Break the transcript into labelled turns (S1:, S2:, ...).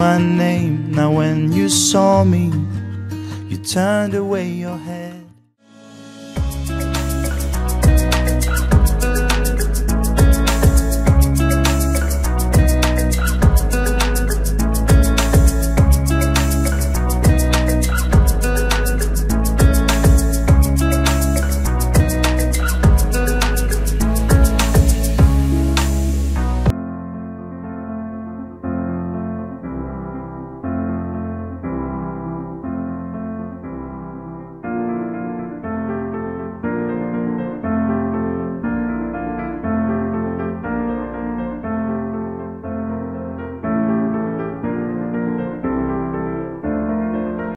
S1: my name. Now when you saw me, you turned away your head.